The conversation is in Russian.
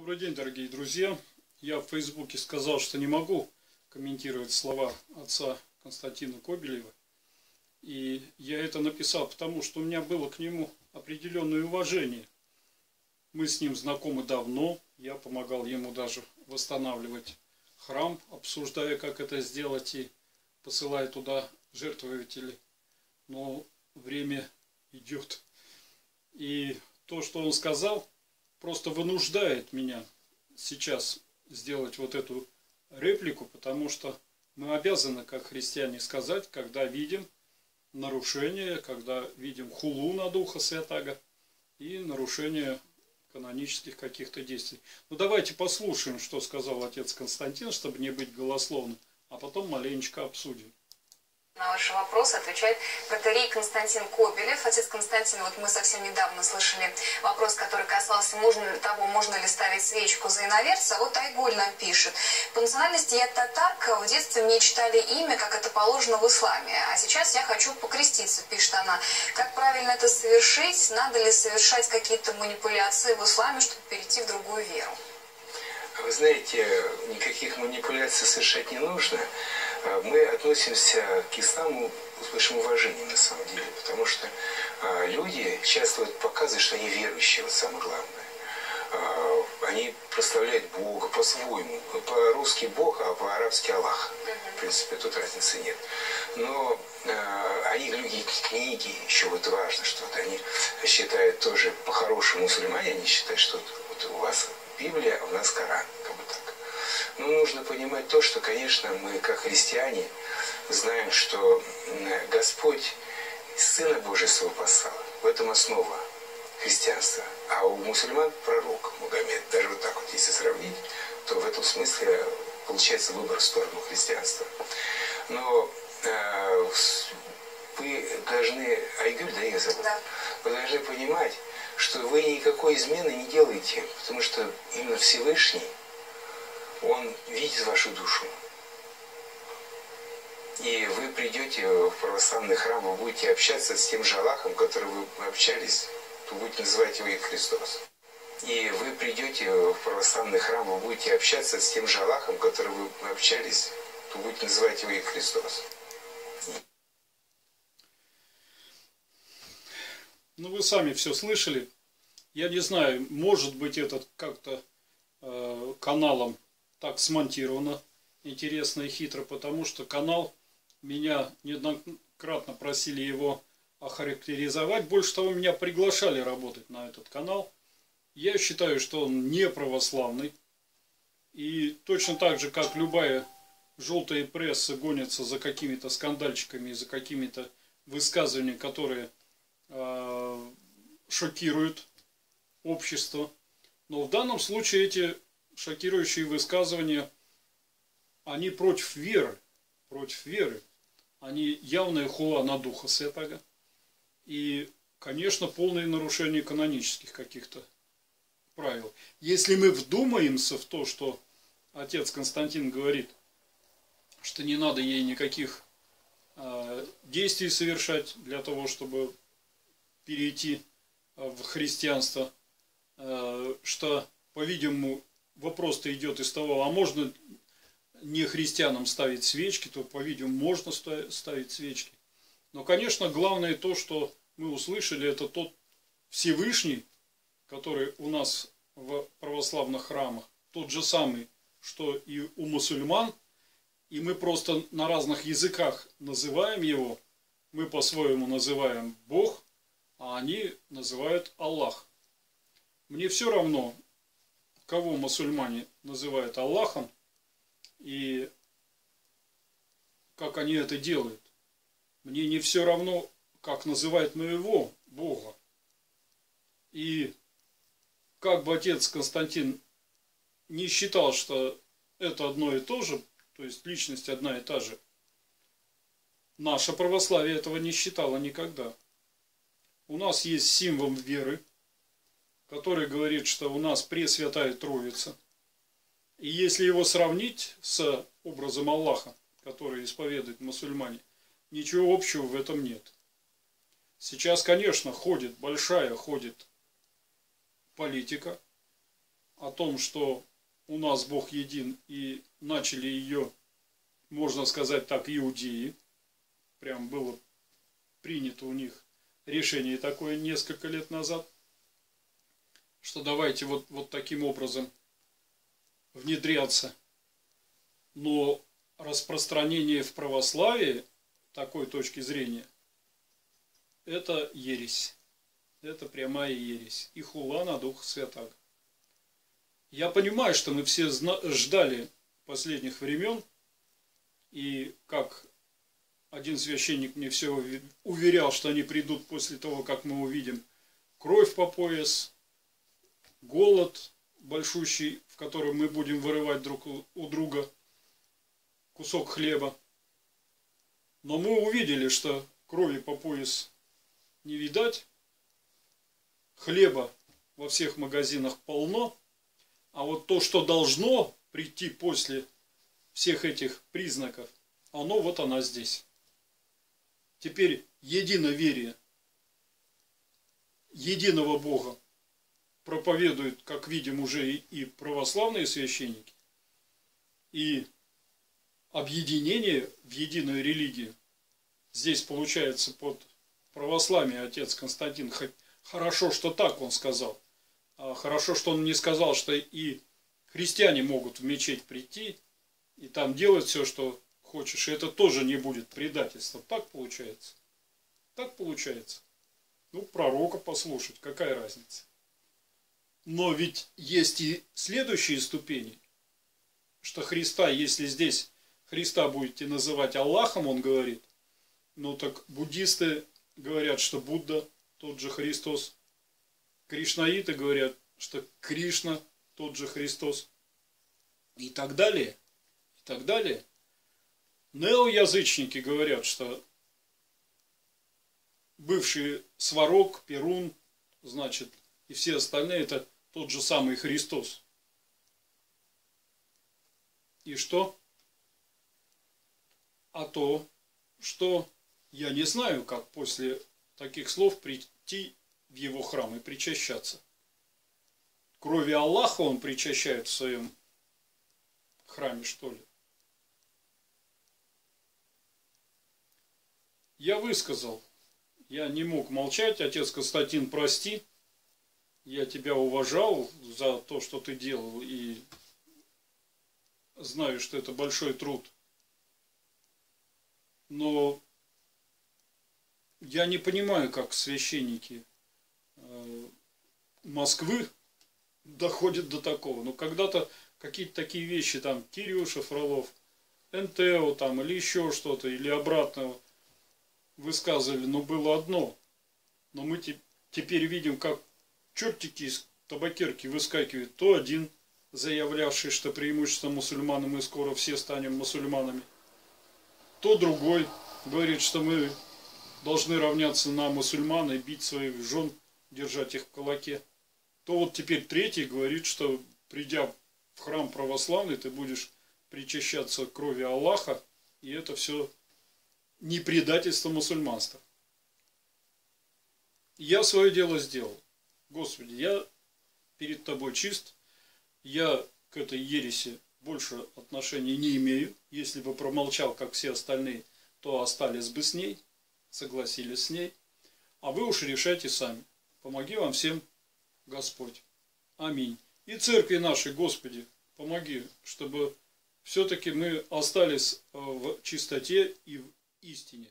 Добрый день, дорогие друзья. Я в Фейсбуке сказал, что не могу комментировать слова отца Константина Кобелева. И я это написал, потому что у меня было к нему определенное уважение. Мы с ним знакомы давно. Я помогал ему даже восстанавливать храм, обсуждая, как это сделать, и посылая туда жертвователей. Но время идет. И то, что он сказал, просто вынуждает меня сейчас сделать вот эту реплику, потому что мы обязаны, как христиане, сказать, когда видим нарушение, когда видим хулу на Духа Святаго и нарушение канонических каких-то действий. Ну давайте послушаем, что сказал отец Константин, чтобы не быть голословным, а потом маленечко обсудим. На ваши вопросы отвечает протеерей Константин Кобелев. Отец Константин, вот мы совсем недавно слышали вопрос, который касался можно того, можно ли ставить свечку за иноверца. Вот Айгуль нам пишет. По национальности я татарка, в детстве мне читали имя, как это положено в исламе. А сейчас я хочу покреститься, пишет она. Как правильно это совершить? Надо ли совершать какие-то манипуляции в исламе, чтобы перейти в другую веру? Вы знаете, никаких манипуляций совершать не нужно. А мы относимся к исламу с большим уважением на самом деле, потому что а, люди часто показывают, что они верующие, вот самое главное. А, они прославляют Бога по-своему. По-русски Бог, а по-арабски Аллах. В принципе, тут разницы нет. Но они люди книги, еще вот важно, что вот они считают тоже по-хорошему мусульмане, они считают, что вот у вас Библия, а у нас Коран. Как бы так. Но нужно понимать то, что, конечно, мы, как христиане, знаем, что Господь Сына Божия своего послал. В этом основа христианства. А у мусульман пророк Мугаммед. Даже вот так вот, если сравнить, то в этом смысле получается выбор в сторону христианства. Но э, вы должны, Айгуль, да, я забыл? Да. Вы должны понимать, что вы никакой измены не делаете, потому что именно Всевышний – он видит вашу душу. И вы придете в православный храм, вы будете общаться с тем же Аллахом, который вы общались, вы будете называть его и Христос. И вы придете в православный храм, вы будете общаться с тем же Аллахом, который вы общались, вы будете называть его и Христос. Ну, вы сами все слышали. Я не знаю, может быть, этот как-то э, каналом так смонтировано интересно и хитро, потому что канал меня неоднократно просили его охарактеризовать. Больше того, меня приглашали работать на этот канал. Я считаю, что он не православный. И точно так же, как любая желтая пресса гонится за какими-то скандальчиками, за какими-то высказываниями, которые э, шокируют общество. Но в данном случае эти шокирующие высказывания, они против веры, против веры. Они явная хула на Духа Святого. И, конечно, полное нарушение канонических каких-то правил. Если мы вдумаемся в то, что отец Константин говорит, что не надо ей никаких э, действий совершать для того, чтобы перейти в христианство, э, что, по-видимому, вопрос-то идет из того, а можно не христианам ставить свечки, то, по-видимому, можно ставить свечки. Но, конечно, главное то, что мы услышали, это тот Всевышний, который у нас в православных храмах, тот же самый, что и у мусульман, и мы просто на разных языках называем его, мы по-своему называем Бог, а они называют Аллах. Мне все равно, кого мусульмане называют Аллахом и как они это делают. Мне не все равно, как называют моего Бога. И как бы отец Константин не считал, что это одно и то же, то есть личность одна и та же, наше православие этого не считало никогда. У нас есть символ веры – который говорит, что у нас Пресвятая Троица. И если его сравнить с образом Аллаха, который исповедуют мусульмане, ничего общего в этом нет. Сейчас, конечно, ходит, большая ходит политика о том, что у нас Бог един, и начали ее, можно сказать так, иудеи. Прям было принято у них решение такое несколько лет назад, что давайте вот, вот таким образом внедряться. Но распространение в православии такой точки зрения – это ересь. Это прямая ересь. И хула на Духа Святаго. Я понимаю, что мы все ждали последних времен, и как один священник мне все уверял, что они придут после того, как мы увидим кровь по пояс, голод большущий, в котором мы будем вырывать друг у друга кусок хлеба. Но мы увидели, что крови по пояс не видать, хлеба во всех магазинах полно, а вот то, что должно прийти после всех этих признаков, оно вот она здесь. Теперь единоверие единого Бога проповедуют, как видим, уже и православные священники, и объединение в единую религию. Здесь получается под православие отец Константин. Хорошо, что так он сказал. А хорошо, что он не сказал, что и христиане могут в мечеть прийти и там делать все, что хочешь, и это тоже не будет предательством. Так получается? Так получается. Ну, пророка послушать, какая разница? Но ведь есть и следующие ступени, что Христа, если здесь Христа будете называть Аллахом, он говорит, ну так буддисты говорят, что Будда тот же Христос. Кришнаиты говорят, что Кришна тот же Христос. И так далее. И так далее. Неоязычники говорят, что бывший Сварог, Перун, значит, и все остальные это тот же самый Христос. И что? А то, что я не знаю, как после таких слов прийти в его храм и причащаться. Крови Аллаха он причащает в своем храме, что ли? Я высказал, я не мог молчать, отец Константин, прости, я тебя уважал за то, что ты делал, и знаю, что это большой труд. Но я не понимаю, как священники э, Москвы доходят до такого. Но когда-то какие-то такие вещи, там, Кирюша Фролов, НТО там, или еще что-то, или обратно высказывали, но было одно. Но мы теперь видим, как чертики из табакерки выскакивают. То один, заявлявший, что преимущество мусульман, мы скоро все станем мусульманами. То другой говорит, что мы должны равняться на мусульман и бить своих жен, держать их в кулаке. То вот теперь третий говорит, что придя в храм православный, ты будешь причащаться крови Аллаха, и это все не предательство мусульманства. Я свое дело сделал. Господи, я перед тобой чист, я к этой ереси больше отношений не имею. Если бы промолчал, как все остальные, то остались бы с ней, согласились с ней. А вы уж решайте сами. Помоги вам всем Господь. Аминь. И церкви нашей, Господи, помоги, чтобы все-таки мы остались в чистоте и в истине.